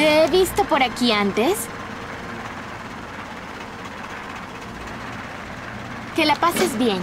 ¿Te he visto por aquí antes? Que la pases bien.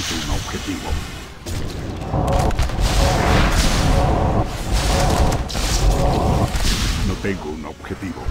Necesito un objetivo. No tengo un objetivo.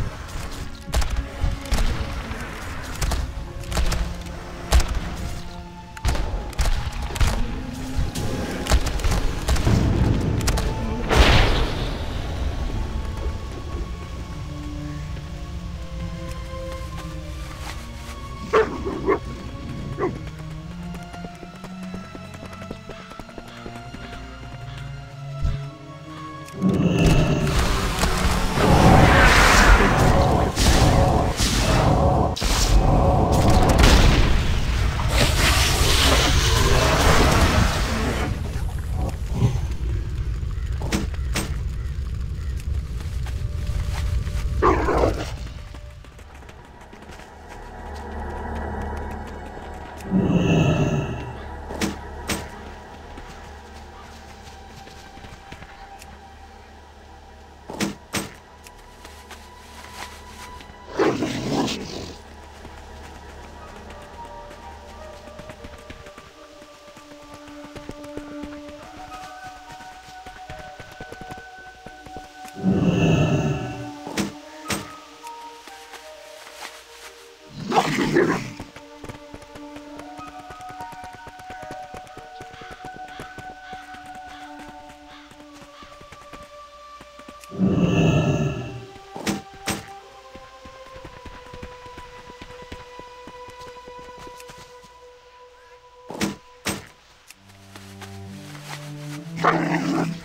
Thank you.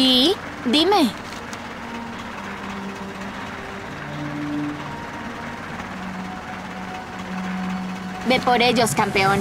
Y dime, ve por ellos, campeón.